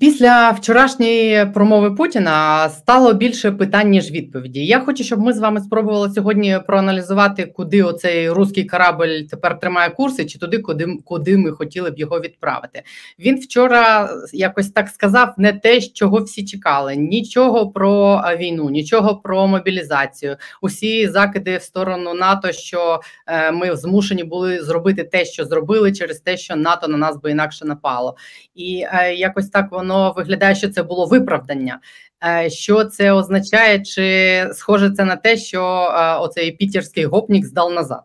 Після вчорашньої промови Путіна стало більше питань ніж відповіді. Я хочу, щоб ми з вами спробували сьогодні проаналізувати, куди оцей руський корабль тепер тримає курси, чи туди, куди куди ми хотіли б його відправити. Він вчора якось так сказав не те, чого всі чекали: нічого про війну, нічого про мобілізацію. Усі закиди в сторону НАТО, що е, ми змушені були зробити те, що зробили, через те, що НАТО на нас би інакше напало, і е, якось так воно воно виглядає, що це було виправдання. Е, що це означає? Чи схоже це на те, що е, оцей пітерський гопнік здав назад?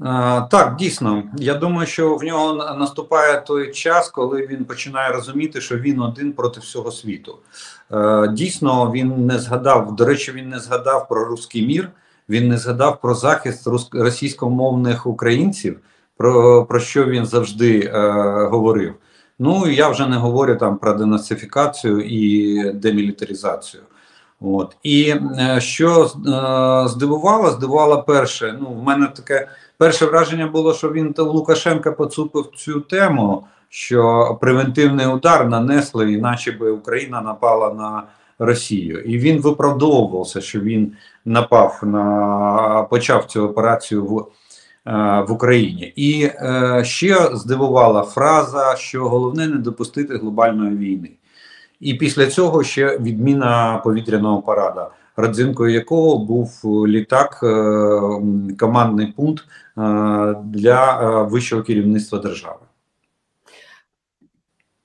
Е, так, дійсно. Я думаю, що в нього наступає той час, коли він починає розуміти, що він один проти всього світу. Дійсно, він не згадав. До речі, він не згадав про руський мір. Він не згадав про захист російськомовних українців, про про що він завжди е, говорив. Ну я вже не говорю там про денацифікацію і демілітаризацію. От і е, що е, здивувало, здивувало перше. Ну, в мене таке перше враження було, що він та Лукашенка поцупив цю тему, що превентивний удар нанесли, іначе би Україна напала на Росію, і він виправдовувався, що він напав на почав цю операцію в в Україні. І е, ще здивувала фраза, що головне не допустити глобальної війни. І після цього ще відміна повітряного парада, родзинкою якого був літак, е, командний пункт для вищого керівництва держави.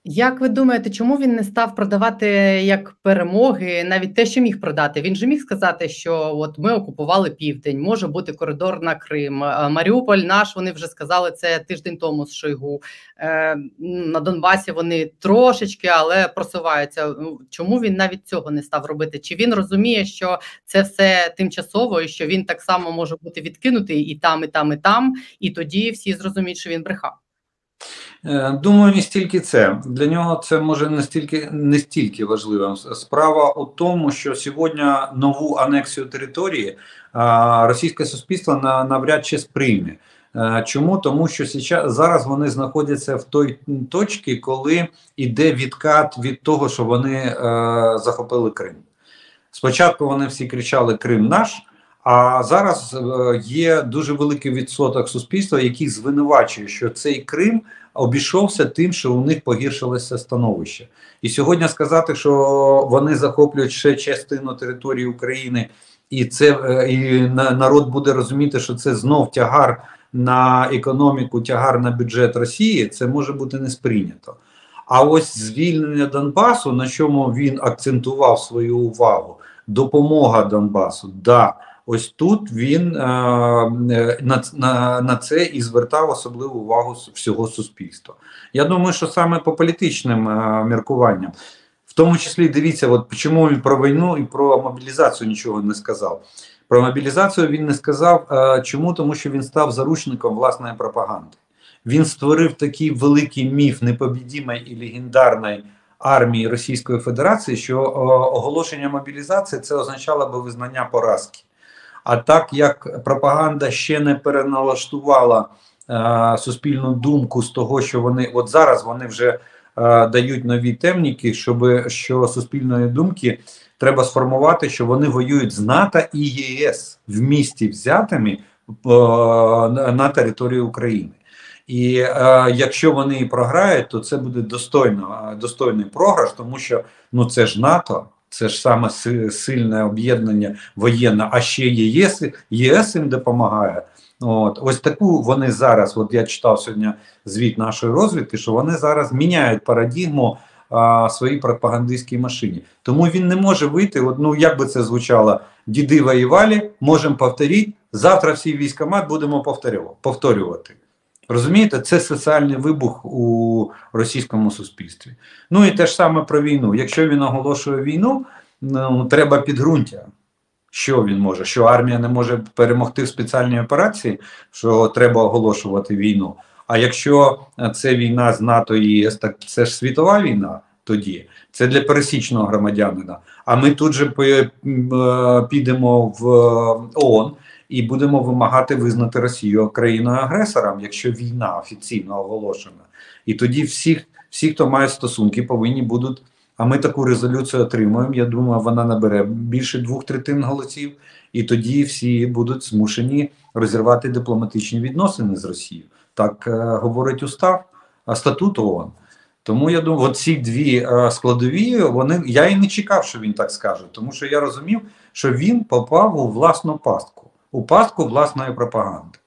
Як ви думаєте, чому він не став продавати як перемоги навіть те, що міг продати? Він же міг сказати, що от ми окупували південь, може бути коридор на Крим. Маріуполь наш вони вже сказали це тиждень тому з Шойгу. Е, На Донбасі вони трошечки, але просуваються. Чому він навіть цього не став робити? Чи він розуміє, що це все тимчасово, і що він так само може бути відкинутий і там, і там, і там, і тоді всі зрозуміють, що він брехав? Е, думаю, не стільки це для нього це може не стільки не стільки важливо. Справа у тому, що сьогодні нову анексію території російське суспільство навряд чи сприйме. Е, чому тому, що зараз вони знаходяться в той точці, коли йде відкат від того, що вони е, захопили Крим. Спочатку вони всі кричали Крим наш. А зараз є дуже великий відсоток суспільства, який звинувачує, що цей Крим обійшовся тим, що у них погіршилося становище. І сьогодні сказати, що вони захоплюють ще частину території України, і це е, і народ буде розуміти, що це знов тягар на економіку, тягар на бюджет Росії, це може бути не сприйнято. А ось звільнення Донбасу, на чому він акцентував свою увагу, допомога Донбасу. да, Ось тут він е, е, на, на, на це і звертав особливу увагу всього суспільства. Я думаю, що саме по політичним е, міркуванням, в тому числі дивіться, от чому він про війну і про мобілізацію нічого не сказав. Про мобілізацію він не сказав. Чому? Тому що він став заручником власної пропаганди. Він створив такий великий міф непобідімої і легендарної армії Російської Федерації, що оголошення мобілізації це означало би визнання поразки. А так як пропаганда ще не переналаштувала е, суспільну думку з того, що вони от зараз вони вже е, дають нові темніки, щоб що суспільної думки треба сформувати, що вони воюють з НАТО і ЄС в місті взятими е, на території України. І е, якщо вони програють, то це буде достойно достойний програш, тому що ну це ж НАТО це ж саме сильне об'єднання воєнне, а ще ЄС ЄС їм допомагає. От ось таку вони зараз. От я читав сьогодні звіт нашої розвідки, що вони зараз міняють парадігму а, своїй пропагандистській машині. Тому він не може вийти. От, ну як би це звучало, діди воювали, можемо повторити. Завтра всі військомат будемо повторювати. Розумієте, це соціальний вибух у російському суспільстві. Ну і те ж саме про війну. Якщо він оголошує війну, ну треба підґрунтя. Що він може? Що армія не може перемогти в спеціальній операції, що треба оголошувати війну. А якщо це війна з НАТО і ЄС, так це ж світова війна тоді. Це для пересічного громадянина. А ми тут же е, підемо в ООН і будемо вимагати визнати Росію країною агресором, якщо війна офіційно оголошена, і тоді всіх всі, хто має стосунки, повинні будуть. А ми таку резолюцію отримуємо. Я думаю, вона набере більше двох третин голосів, і тоді всі будуть змушені розірвати дипломатичні відносини з Росією. Так е, говорить устав, а статут ООН. Тому я думаю, от ці дві е, складові, вони я і не чекав, що він так скаже, тому що я розумів, що він попав у власну пастку, у пастку власної пропаганди.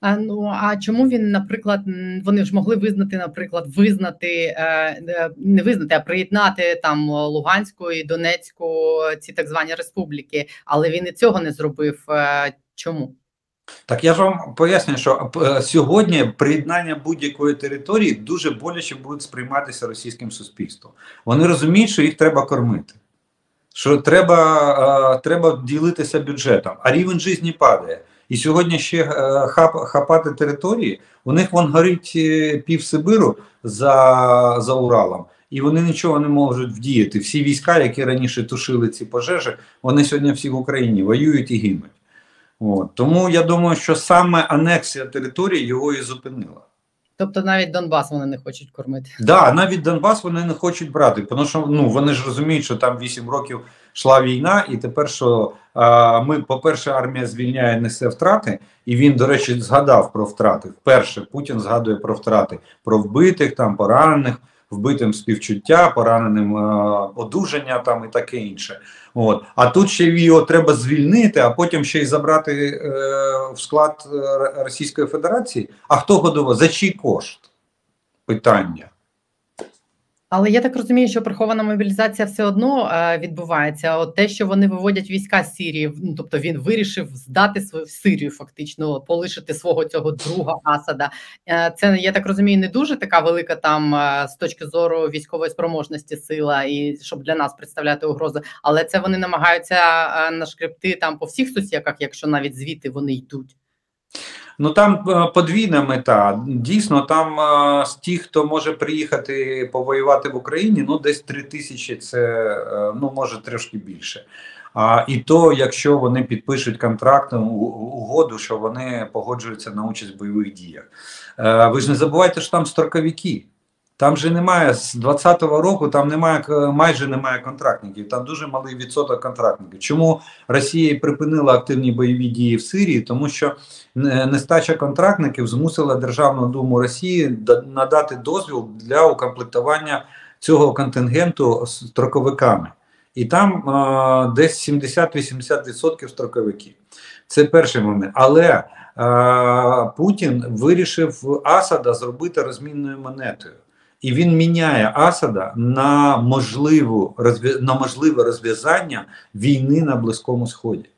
А ну а чому він, наприклад, вони ж могли визнати, наприклад, визнати е, не визнати, а приєднати там Луганську і Донецьку ці так звані республіки, але він і цього не зробив. Е, чому? Так я ж вам пояснюю, що е, сьогодні приєднання будь-якої території дуже боляче будуть сприйматися російським суспільством. Вони розуміють, що їх треба кормити, що треба треба ділитися бюджетом, а рівень житті падає. І сьогодні ще е, хап, хапати території. У них вон горить е, пів Сибиру за, за Уралом. І вони нічого не можуть вдіяти. Всі війська, які раніше тушили ці пожежі, вони сьогодні всі в Україні воюють і гинуть. От. Тому я думаю, що саме анексія території його і зупинила. Тобто навіть Донбас вони не хочуть кормити. Так, да, навіть Донбас вони не хочуть брати, тому що ну вони ж розуміють, що там 8 років йшла війна, і тепер що а, ми, по-перше, армія звільняє, несе втрати, і він, до речі, згадав про втрати. Вперше Путін згадує про втрати, про вбитих, там поранених вбитим співчуття, пораненим е, одужання там і таке інше. От. А тут ще його треба звільнити, а потім ще й забрати е, в склад е, Російської Федерації. А хто годував? За чий кошт? Питання. Але я так розумію, що прихована мобілізація все одно е, відбувається. От те, що вони виводять війська з Сирії, ну тобто він вирішив здати свою Сирію, фактично полишити свого цього друга Асада. Е, це я так розумію, не дуже така велика там е, з точки зору військової спроможності сила, і щоб для нас представляти угрозу. Але це вони намагаються нашкребти там по всіх сусіках, якщо навіть звідти вони йдуть. Ну там е, подвійна мета. Дійсно, там е, з тих, хто може приїхати повоювати в Україні, ну десь три тисячі це е, ну може трошки більше. А і то, якщо вони підпишуть контракт угоду, що вони погоджуються на участь в бойових діях. Ви ж не забувайте, що там строковики. Там же немає з 20-го року, там немає майже немає контрактників. Там дуже малий відсоток контрактників. Чому Росія припинила активні бойові дії в Сирії? Тому що нестача контрактників змусила Державну думу Росії надати дозвіл для укомплектування цього контингенту строковиками. І там е, десь 70-80% строковиків. Це перший момент. Але е, Путін вирішив Асада зробити розмінною монетою і він міняє Асада на можливу на можливе розв'язання війни на Близькому Сході.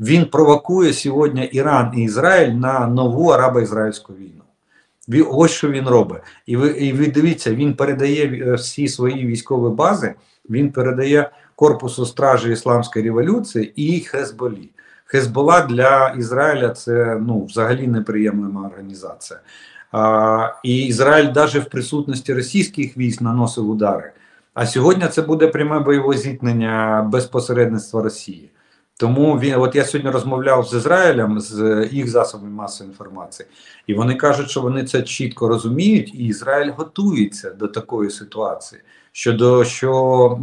Він провокує сьогодні Іран і Ізраїль на нову арабо-ізраїльську війну. Ось що він робить. І ви і ви дивіться, він передає е, всі свої військові бази, він передає Корпусу стражі Ісламської революції і Хезболі. Хезбола для Ізраїля це ну, взагалі неприємна організація. І Ізраїль навіть в присутності російських військ наносив удари. А сьогодні це буде пряме бойове зіткнення безпосередництва Росії. Тому він, от я сьогодні розмовляв з Ізраїлем з їх засобами масової інформації, і вони кажуть, що вони це чітко розуміють, і Ізраїль готується до такої ситуації. Щодо що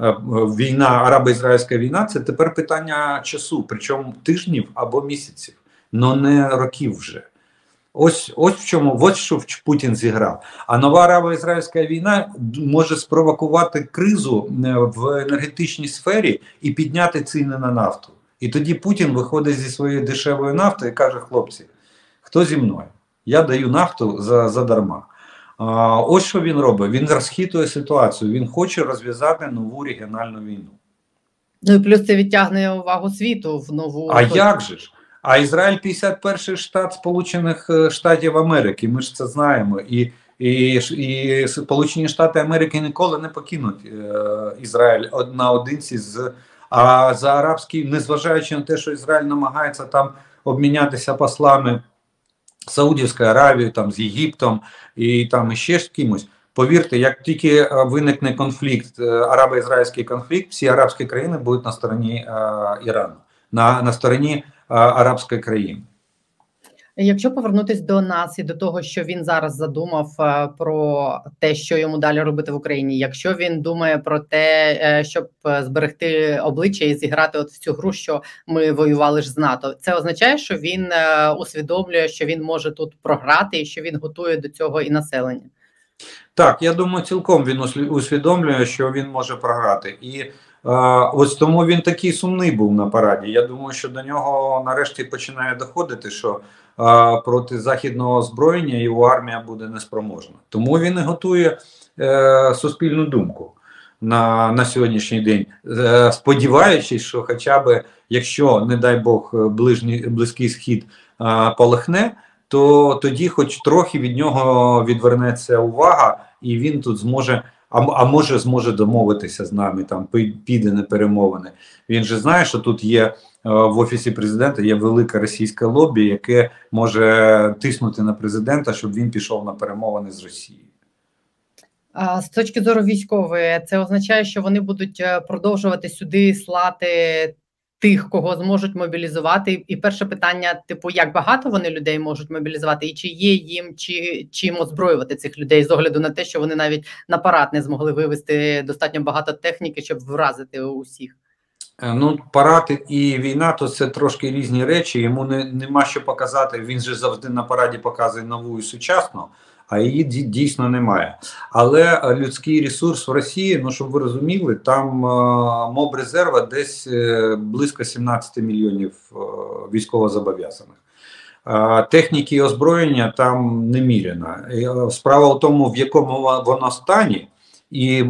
е, е, війна, арабо-ізраїльська війна це тепер питання часу, причому тижнів або місяців, але не років вже. Ось ось в чому ось що Путін зіграв. А нова арабо-ізраїльська війна може спровокувати кризу е, в енергетичній сфері і підняти ціни на нафту. І тоді Путін виходить зі своєї дешевої нафти і каже: хлопці, хто зі мною? Я даю нафту за, за дарма. А, Ось що він робить. Він розхитує ситуацію. Він хоче розв'язати нову регіональну війну. Ну і плюс це відтягне увагу світу в нову. А як же ж? А Ізраїль 51 штат Сполучених е, Штатів Америки. Ми ж це знаємо. І і, і Сполучені Штати Америки ніколи не покинуть е, Ізраїль наодинці з а за арабський, незважаючи на те, що Ізраїль намагається там обмінятися послами Саудівської Аравії, там з Єгиптом і там ще з кимось. Повірте, як тільки е, виникне конфлікт, арабо-ізраїльський конфлікт, всі арабські країни будуть на стороні е, Ірану, на, на стороні арабської країни. Якщо повернутись до нас і до того, що він зараз задумав е, про те, що йому далі робити в Україні, якщо він думає про те, е, щоб е, зберегти обличчя і зіграти от в цю гру, що ми воювали ж з НАТО, це означає, що він усвідомлює, що він може тут програти, і що він готує до цього і населення. Так, я думаю, цілком він усвідомлює, що він може програти, і ось тому він такий сумний був на параді. Я думаю, що до нього нарешті починає доходити, що проти західного озброєння його армія буде неспроможна. Тому він і готує е, суспільну думку на на сьогоднішній день, е, сподіваючись, що, хоча б якщо, не дай Бог, ближній близький схід е, полихне, то тоді, хоч трохи від нього відвернеться увага, і він тут зможе. А а може зможе домовитися з нами, там піде на перемовини. Він же знає, що тут є Е, в офісі президента є велике російське лобі, яке може тиснути на президента, щоб він пішов на перемовини з Росією. З точки зору військової, це означає, що вони будуть е, продовжувати сюди слати тих, кого зможуть мобілізувати. І перше питання: типу, як багато вони людей можуть мобілізувати, і чи є їм чи чим озброювати цих людей з огляду на те, що вони навіть на парад не змогли вивести достатньо багато техніки, щоб вразити усіх. Е, ну, парад і війна то це трошки різні речі. Йому не, нема що показати. Він же завжди на параді показує нову і сучасну, а її дійсно немає. Але е, людський ресурс в Росії, ну щоб ви розуміли, там е, моб резерва десь близько 17 мільйонів військовозобов'язаних. Техніки і озброєння там неміряно. Справа в тому, в якому воно стані, і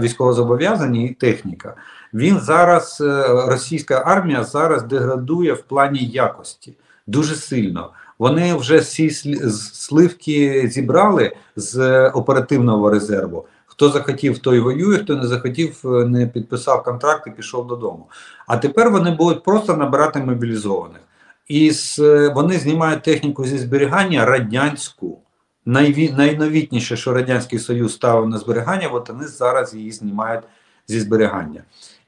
військовозобов'язані, і техніка він зараз, е, російська армія зараз деградує в плані якості дуже сильно. Вони вже всі сливки зібрали з оперативного резерву. Хто захотів, той воює, хто не захотів, е, не підписав контракт і пішов додому. А тепер вони будуть просто набирати мобілізованих. І з, е, вони знімають техніку зі зберігання радянську. Найві, найновітніше, що Радянський Союз ставив на зберігання, от вони зараз її знімають зі зберігання.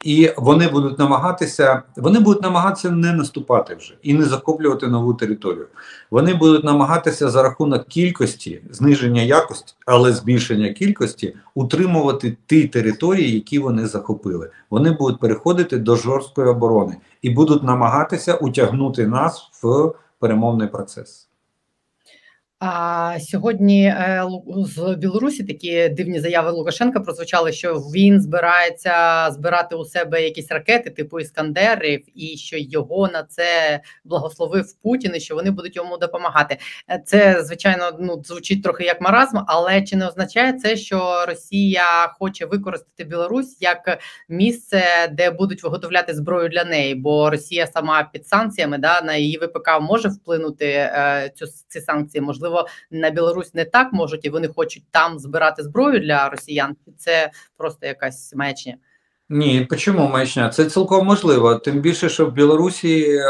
І вони будуть намагатися, вони будуть намагатися не наступати вже і не захоплювати нову територію. Вони будуть намагатися за рахунок кількості, зниження якості, але збільшення кількості, утримувати ті території, які вони захопили. Вони будуть переходити до жорсткої оборони і будуть намагатися утягнути нас в перемовний процес. А сьогодні е, з Білорусі такі дивні заяви Лукашенка прозвучали, що він збирається збирати у себе якісь ракети, типу іскандерів, і що його на це благословив Путін, і що вони будуть йому допомагати. Е, це звичайно ну звучить трохи як маразм, але чи не означає це, що Росія хоче використати Білорусь як місце, де будуть виготовляти зброю для неї? Бо Росія сама під санкціями да на її ВПК може вплинути е, цю ці санкції можливо можливо на Білорусь не так можуть, і вони хочуть там збирати зброю для росіян. Це просто якась маячня. Ні, чому маячня? Це цілком можливо. Тим більше, що в Білорусі е,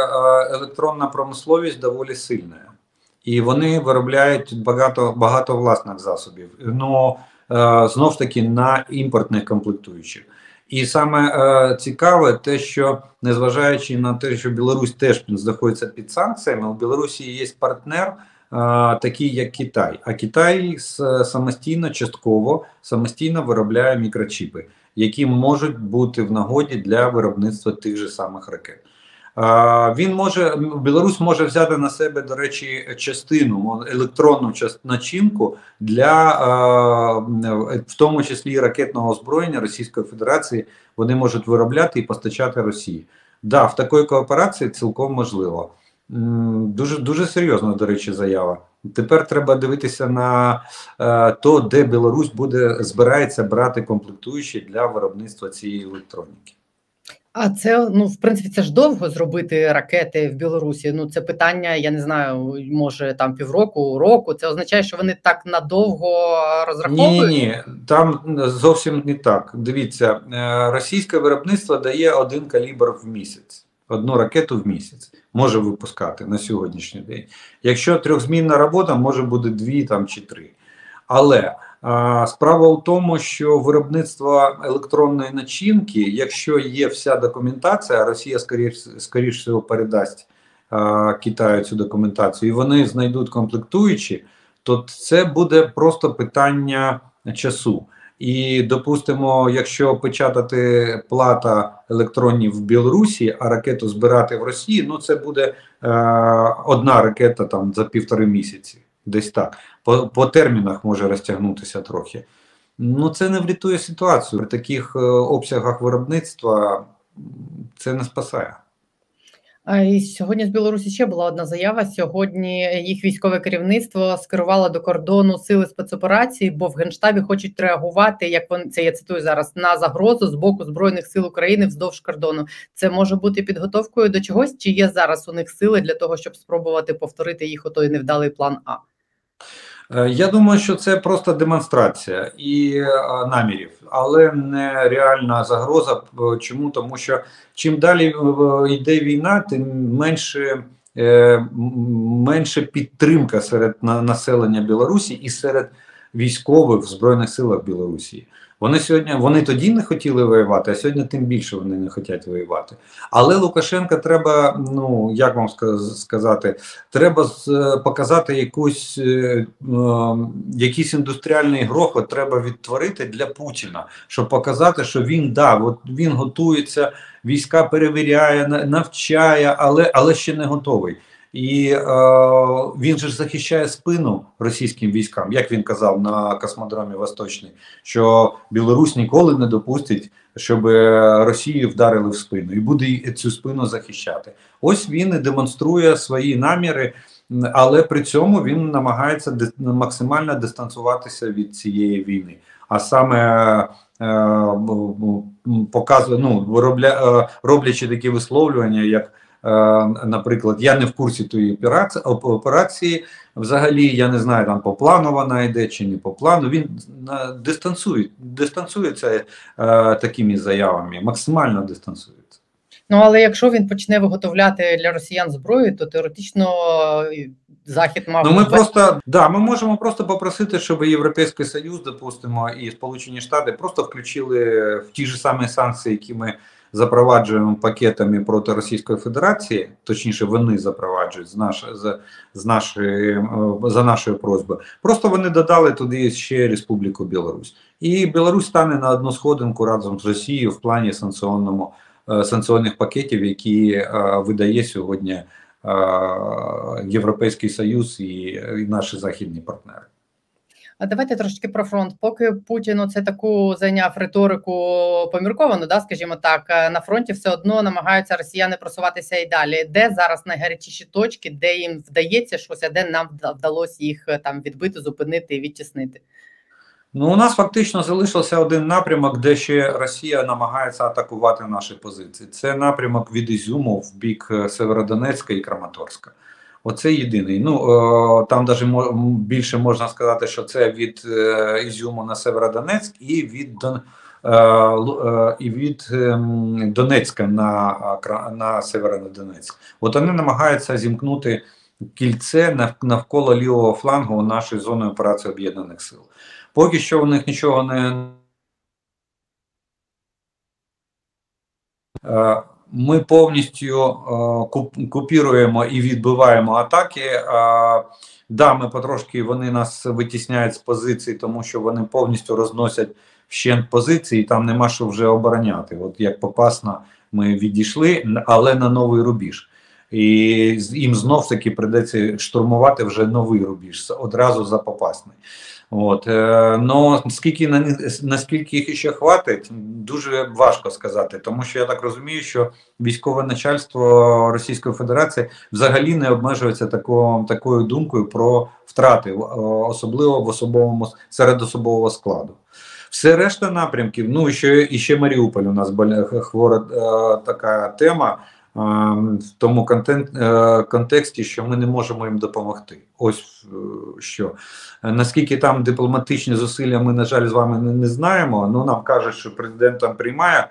електронна промисловість доволі сильна, і вони виробляють багато багато власних засобів. Ну знов ж таки на імпортних комплектуючих. І саме е, цікаве те, що незважаючи на те, що Білорусь теж знаходиться під санкціями, у Білорусі є партнер такі як Китай. А Китай самостійно, частково самостійно виробляє мікрочіпи, які можуть бути в нагоді для виробництва тих же самих ракет. Він може Білорусь може взяти на себе, до речі, частину електронну начинку для в тому числі ракетного озброєння Російської Федерації. Вони можуть виробляти і постачати Росії. Да, в такої кооперації цілком можливо. Дуже дуже серйозна, до речі, заява. Тепер треба дивитися на е, то, де Білорусь буде збирається брати комплектуючі для виробництва цієї електроніки. А це ну в принципі це ж довго зробити ракети в Білорусі. Ну це питання, я не знаю, може там півроку, року. Це означає, що вони так надовго розраховують? Ні, ні, там зовсім не так. Дивіться, е, російське виробництво дає один калібр в місяць, одну ракету в місяць може випускати на сьогоднішній день. Якщо трьохзмінна робота, може бути дві там чи три. Але а, справа в тому, що виробництво електронної начинки, якщо є вся документація, Росія скоріш, скоріш всього передасть Китаю цю документацію, і вони знайдуть комплектуючі, то це буде просто питання часу. І допустимо, якщо печатати плата електронні в Білорусі, а ракету збирати в Росії, ну це буде е, одна ракета там за півтори місяці, десь так. По, по термінах може розтягнутися трохи. Ну це не врятує ситуацію. При таких е, обсягах виробництва це не спасає. І Сьогодні з Білорусі ще була одна заява. Сьогодні їх військове керівництво скерувало до кордону сили спецоперації, бо в генштабі хочуть реагувати, як вони це я цитую зараз на загрозу з боку збройних сил України вздовж кордону. Це може бути підготовкою до чогось, чи є зараз у них сили для того, щоб спробувати повторити їх отой невдалий план А. Е, я думаю, що це просто демонстрація і е, намірів, але не реальна загроза. Чому тому, що чим далі йде війна, тим менше е, менше підтримка серед населення Білорусі і серед військових в збройних силах Білорусі. Вони сьогодні вони тоді не хотіли воювати, а сьогодні тим більше вони не хочуть воювати. Але Лукашенка треба, ну як вам сказати, треба показати якусь е, якийсь індустріальний грохот треба відтворити для Путіна, щоб показати, що він да, от він готується, війська перевіряє, навчає, але, але ще не готовий. І е, він же ж захищає спину російським військам, як він казав на космодромі Восточний, що Білорусь ніколи не допустить, щоб Росію вдарили в спину і буде цю спину захищати. Ось він і демонструє свої наміри, але при цьому він намагається максимально дистанцюватися від цієї війни. А саме е, показує, ну виробля, е, роблячи такі висловлювання, як Е, наприклад, я не в курсі тої операції, взагалі я не знаю, там по плану вона йде чи не по плану. Він дистанцює, дистанцюється е, такими заявами, максимально дистанцюється. Ну але якщо він почне виготовляти для росіян зброю, то теоретично е, захід мав Ну ми просто да, ми можемо просто попросити, щоб Європейський Союз, допустимо, і Сполучені Штати просто включили в ті ж самі санкції, які ми запроваджуємо пакетами проти Російської Федерації, точніше, вони запроваджують з наш, з, з нашої, е, за нашою просьбою. Просто вони додали туди ще Республіку Білорусь, і Білорусь стане на одну сходинку разом з Росією в плані санкціонному е, санкціонних пакетів, які е, видає сьогодні Європейський Союз і, і наші західні партнери. Давайте трошки про фронт. Поки Путін оце таку зайняв риторику помірковану, да, скажімо так, е, на фронті все одно намагаються росіяни просуватися і далі. Де зараз найгарячіші точки, де їм вдається щось, а де нам вдалося їх е, там відбити, зупинити і відтіснити? Ну, у нас фактично залишився один напрямок, де ще Росія намагається атакувати наші позиції. Це напрямок від Ізюму в бік е, Северодонецька і Краматорська. Оце єдиний. Ну там навіть більше можна сказати, що це від е, Ізюму на Северодонецьк і від Дон. Е, е, і від ем, Донецька на на Северодонецьк. От вони намагаються зімкнути кільце навколо лівого флангу нашої зони операції об'єднаних сил. Поки що у них нічого не ми повністю е, купіруємо і відбиваємо атаки. Е, да, ми потрошки вони нас витісняють з позицій, тому що вони повністю розносять вщент позиції, і там нема що вже обороняти. От як попасно ми відійшли, але на новий рубіж. І їм знов таки придеться штурмувати вже новий рубіж одразу за попасний. От е, но скільки на наскільки їх ще хватить, дуже важко сказати, тому що я так розумію, що військове начальство Російської Федерації взагалі не обмежується тако, такою думкою про втрати, особливо в особовому серед особового складу. Все решта напрямків, ну і ще і ще Маріуполь у нас хвора е, така тема в тому контент, е, контексті, що ми не можемо їм допомогти. Ось е, що наскільки там дипломатичні зусилля, ми на жаль з вами не, не знаємо. Ну нам кажуть, що президент там приймає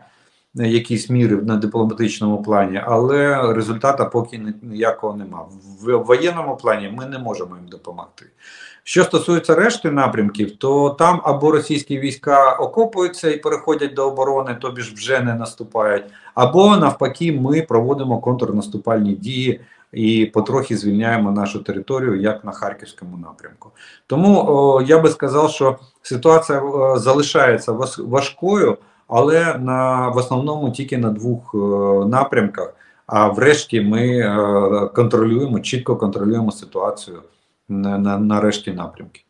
якісь міри на дипломатичному плані, але результата поки ніякого нема. В воєнному плані ми не можемо їм допомогти. Що стосується решти напрямків, то там або російські війська окопуються і переходять до оборони, тобі ж вже не наступають, або навпаки, ми проводимо контрнаступальні дії і потрохи звільняємо нашу територію як на харківському напрямку. Тому о, я би сказав, що ситуація о, залишається важкою, але на в основному тільки на двох о, напрямках. А врешті ми о, контролюємо, чітко контролюємо ситуацію на, на, на решті напрямків.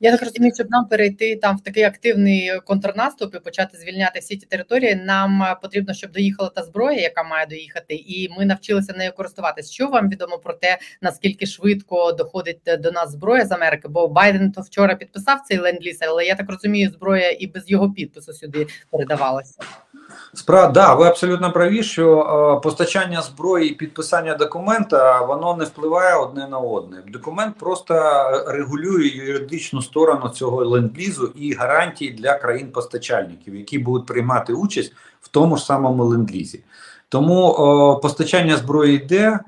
Я так розумію, щоб нам перейти там в такий активний контрнаступ і почати звільняти всі ті території. Нам е, потрібно, щоб доїхала та зброя, яка має доїхати, і ми навчилися нею користуватись. Що вам відомо про те, наскільки швидко доходить до нас зброя з Америки? Бо Байден то вчора підписав цей ленд-ліз, але я так розумію, зброя і без його підпису сюди передавалася. Справа, да, ви абсолютно праві, що е, постачання зброї і підписання документа воно не впливає одне на одне. Документ просто регулює юридичну сторону цього ленд-лізу і гарантії для країн-постачальників, які будуть приймати участь в тому ж самому ленд-лізі. Тому о, постачання зброї йде. Е,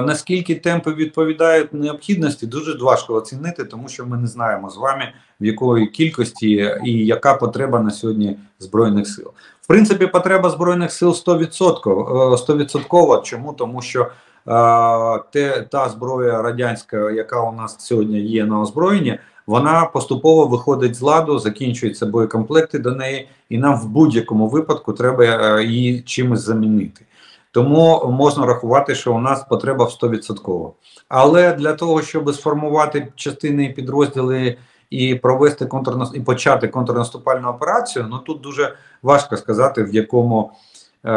наскільки темпи відповідають необхідності, дуже важко оцінити, тому що ми не знаємо з вами в якої кількості і яка потреба на сьогодні збройних сил. В принципі, потреба збройних сил 100%. 100%. Е, Чому тому, що е, те та зброя радянська, яка у нас сьогодні є на озброєнні, вона поступово виходить з ладу, закінчуються боєкомплекти до неї, і нам в будь-якому випадку треба е, її чимось замінити. Тому можна рахувати, що у нас потреба в 100%. Але для того, щоб сформувати частини і підрозділи і провести контрнас... і почати контрнаступальну операцію, ну тут дуже важко сказати, в якому е,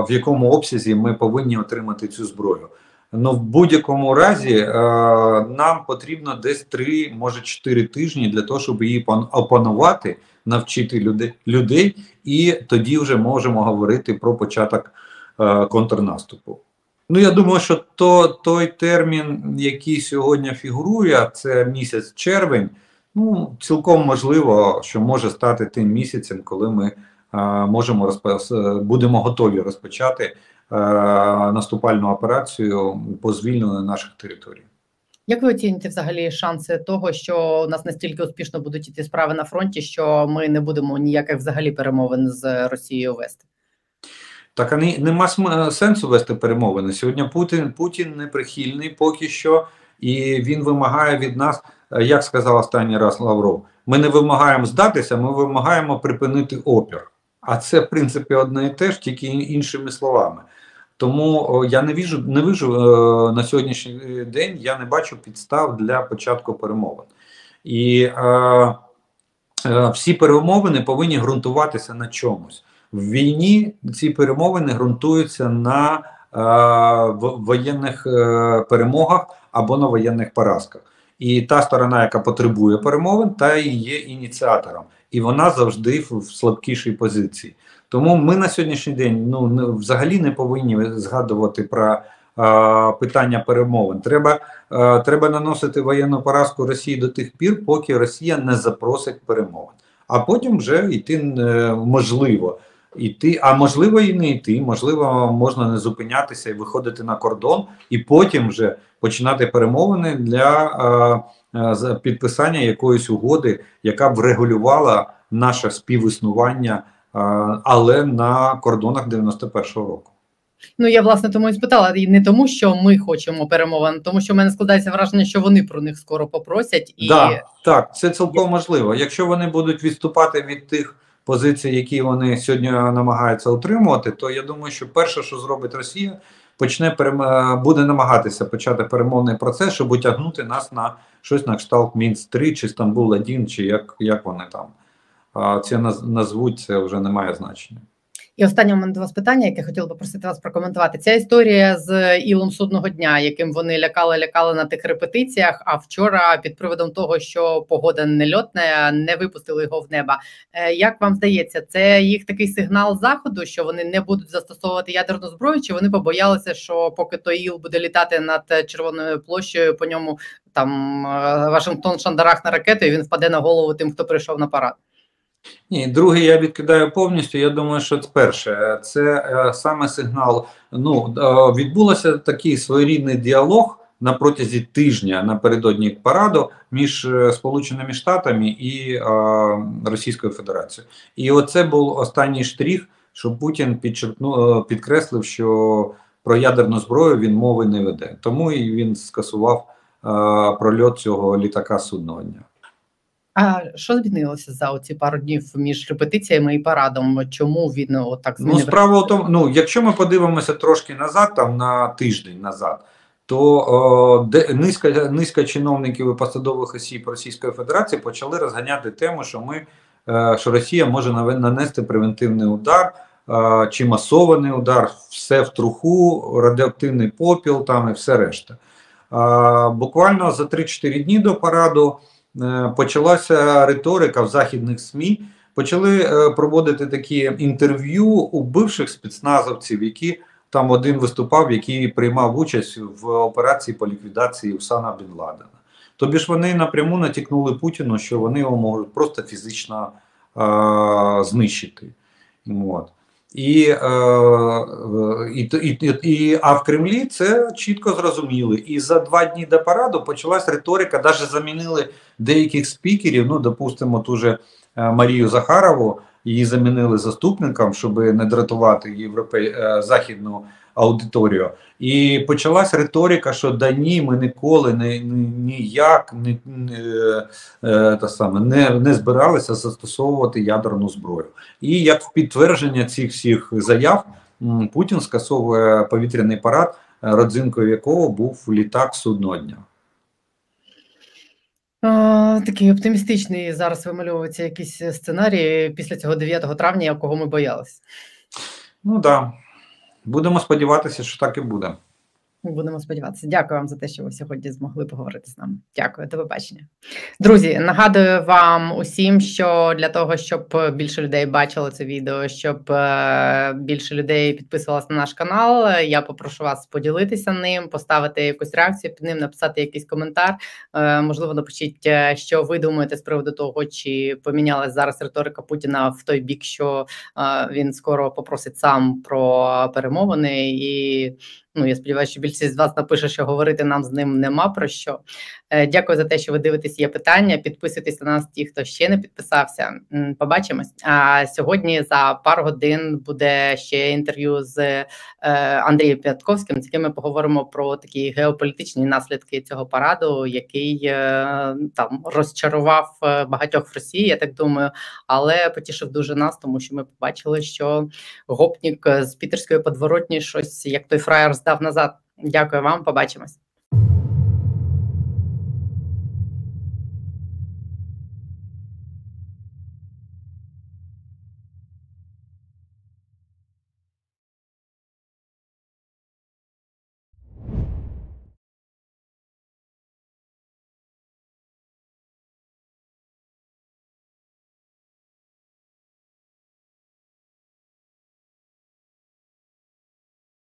в якому обсязі ми повинні отримати цю зброю. Ну в будь-якому разі е, нам потрібно десь 3, може 4 тижні для того, щоб її опанувати, навчити людей, і тоді вже можемо говорити про початок е, контрнаступу. Ну я думаю, що то той термін, який сьогодні фігурує, це місяць червень. Ну, цілком можливо, що може стати тим місяцем, коли ми можемо розп... будемо готові розпочати наступальну операцію по звільненню наших територій. Як ви оціните взагалі шанси того, що у нас настільки успішно будуть іти справи на фронті, що ми не будемо ніяких взагалі перемовин з Росією вести? Так а не, нема сенсу вести перемовини. Сьогодні Путін Путін неприхильний поки що, і він вимагає від нас. Е, як сказав останній раз Лавров, ми не вимагаємо здатися, ми вимагаємо припинити опір. А це, в принципі, одне і те ж, тільки іншими словами. Тому я не віжу, не вижу е, на сьогоднішній день, я не бачу підстав для початку перемовин. І е, е, всі перемовини повинні ґрунтуватися на чомусь. В війні ці перемовини ґрунтуються на е, воєнних е, перемогах або на воєнних поразках. І та сторона, яка потребує перемовин, та і є ініціатором, і вона завжди в слабкішій позиції. Тому ми на сьогоднішній день ну взагалі не повинні згадувати про а, питання перемовин. Треба а, треба наносити воєнну поразку Росії до тих пір, поки Росія не запросить перемовин. А потім вже йти е, можливо. Іти, а можливо і не йти, можливо, можна не зупинятися і виходити на кордон, і потім вже починати перемовини для е, підписання якоїсь угоди, яка б регулювала наше співіснування, е, але на кордонах 91-го року. Ну я власне тому і спитала і не тому, що ми хочемо перемовин, тому що в мене складається враження, що вони про них скоро попросять, і да, так це цілком можливо. Якщо вони будуть відступати від тих позицій, які вони сьогодні намагаються отримувати, то я думаю, що перше, що зробить Росія, почне буде намагатися почати перемовний процес, щоб утягнути нас на щось на кшталт Мінськ 3 чи Стамбул 1 чи як як вони там це назвуть, це вже не має значення. І останнє у мене до вас питання, яке хотіла попросити вас прокоментувати. Ця історія з ілом судного дня, яким вони лякали, лякали на тих репетиціях. А вчора, під приводом того, що погода нельотна, не випустили його в неба. Е, як вам здається, це їх такий сигнал заходу, що вони не будуть застосовувати ядерну зброю? Чи вони побоялися, що поки той іл буде літати над червоною площею, по ньому там е, Вашингтон шандарах на ракету, і він впаде на голову тим, хто прийшов на парад? Ні, другий я відкидаю повністю. Я думаю, що це перше. Це е, саме сигнал. Ну е, відбулося такий своєрідний діалог на протязі тижня напередодні параду між е, Сполученими Штатами і Російською Федерацією. І оце був останній штрих, що Путін підчеркнув, підкреслив, що про ядерну зброю він мови не веде. Тому і він скасував прольот цього літака судного дня. А що змінилося за оці пару днів між репетиціями і парадом? Чому він отак змінив? Ну, справа в тому, ну якщо ми подивимося трошки назад, там на тиждень назад, то о, де низка низка чиновників і посадових осіб Російської Федерації почали розганяти тему, що ми е, що Росія може нанести превентивний удар чи масований удар, все в труху, радіоактивний попіл, там і все решта. Буквально за 3-4 дні до параду. Е, почалася риторика в західних СМІ. Почали е, проводити такі інтерв'ю у бивших спецназовців, які там один виступав, який приймав участь в операції по ліквідації Усана Бін Ладена. Тобі ж вони напряму натякнули Путіну, що вони його можуть просто фізично е, знищити. От. І, е, і, і, і, А в Кремлі це чітко зрозуміли. І за два дні до параду почалась риторика, навіть замінили деяких спікерів. Ну, допустимо, ту же е, Марію Захарову, її замінили заступником, щоб не дратувати європей... Е, західну аудиторію. І почалась риторика, що да ні, ми ніколи не ніяк не, не, е, та саме, не, не збиралися застосовувати ядерну зброю. І як в підтвердження цих всіх заяв Путін скасовує повітряний парад, родзинкою якого був літак судного дня. Такий оптимістичний зараз вимальовується якийсь сценарій після цього 9 травня, якого ми боялися. Ну так. Да. Будемо сподіватися, що так і буде. Будемо сподіватися. Дякую вам за те, що ви сьогодні змогли поговорити з нами. Дякую, до побачення. Друзі. Нагадую вам усім, що для того, щоб більше людей бачили це відео, щоб е, більше людей підписувалися на наш канал. Я попрошу вас поділитися ним, поставити якусь реакцію під ним, написати якийсь коментар. Е, можливо, напишіть, е, що ви думаєте з приводу того, чи помінялась зараз риторика Путіна в той бік, що він скоро попросить сам про перемовини і. Ну, я сподіваюся, що більшість з вас напише, що говорити нам з ним нема про що. Е, дякую за те, що ви дивитесь. Є питання. Підписуйтесь на нас, ті, хто ще не підписався. Побачимось. А сьогодні за пару годин буде ще інтерв'ю з е, Андрієм Пятковським, з яким ми поговоримо про такі геополітичні наслідки цього параду, який е, там розчарував багатьох в Росії. Я так думаю, але потішив дуже нас, тому що ми побачили, що гопнік з пітерської подворотні щось як той фраєр здав назад. Дякую вам, побачимось.